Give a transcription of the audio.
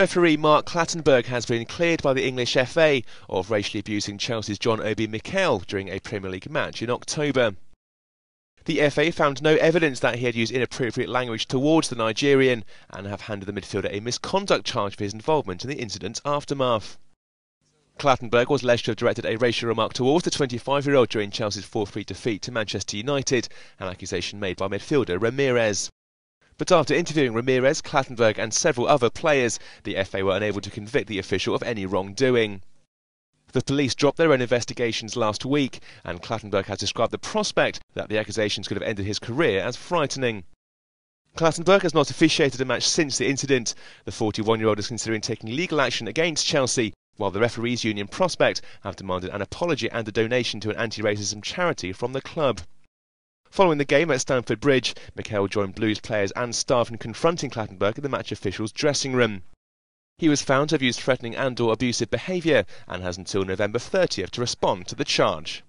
Referee Mark Clattenburg has been cleared by the English FA of racially abusing Chelsea's John Obi Mikel during a Premier League match in October. The FA found no evidence that he had used inappropriate language towards the Nigerian and have handed the midfielder a misconduct charge for his involvement in the incident's aftermath. Clattenburg was alleged to have directed a racial remark towards the 25 year old during Chelsea's 4 3 defeat to Manchester United, an accusation made by midfielder Ramires. But after interviewing Ramires, Clattenburg, and several other players, the FA were unable to convict the official of any wrongdoing. The police dropped their own investigations last week, and Clattenburg has described the prospect that the accusations could have ended his career as frightening. Clattenburg has not officiated a match since the incident. The 41 year old is considering taking legal action against Chelsea, while the referees union Prospect have demanded an apology and a donation to an anti racism charity from the club. Following the game at Stamford Bridge, Mikel joined Blues players and staff in confronting Clattenburg in the match officials' dressing room. He was found to have used threatening and or abusive behaviour and has until November 30th to respond to the charge.